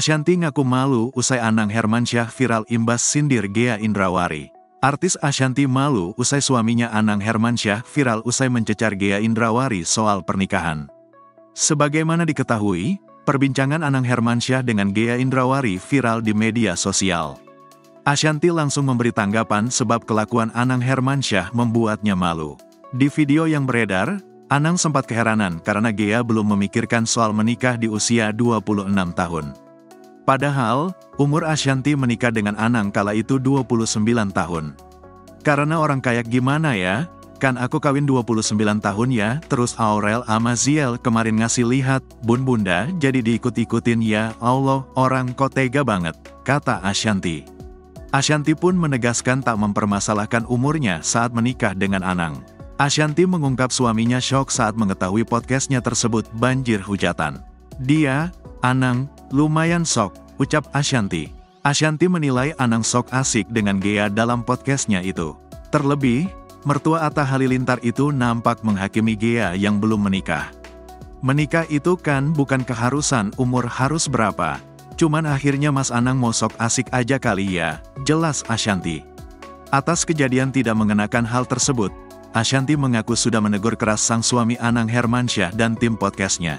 Ashanti ngaku malu usai Anang Hermansyah viral imbas sindir Gea Indrawari. Artis Ashanti malu usai suaminya Anang Hermansyah viral usai mencecar Gea Indrawari soal pernikahan. Sebagaimana diketahui, perbincangan Anang Hermansyah dengan Gea Indrawari viral di media sosial. Ashanti langsung memberi tanggapan sebab kelakuan Anang Hermansyah membuatnya malu. Di video yang beredar, Anang sempat keheranan karena Gea belum memikirkan soal menikah di usia 26 tahun. Padahal, umur Ashanti menikah dengan Anang kala itu 29 tahun. Karena orang kayak gimana ya? Kan aku kawin 29 tahun ya, terus Aurel Amaziel kemarin ngasih lihat, bun bunda jadi diikut-ikutin ya, Allah, orang kok tega banget, kata Ashanti. Ashanti pun menegaskan tak mempermasalahkan umurnya saat menikah dengan Anang. Ashanti mengungkap suaminya shock saat mengetahui podcastnya tersebut banjir hujatan. Dia, Anang, lumayan sok, ucap Ashanti. Ashanti menilai Anang sok asik dengan Gea dalam podcastnya itu. Terlebih, mertua Atta Halilintar itu nampak menghakimi Gea yang belum menikah. Menikah itu kan bukan keharusan umur harus berapa. Cuman akhirnya Mas Anang mau sok asik aja kali ya, jelas Ashanti. Atas kejadian tidak mengenakan hal tersebut, Ashanti mengaku sudah menegur keras sang suami Anang Hermansyah dan tim podcastnya.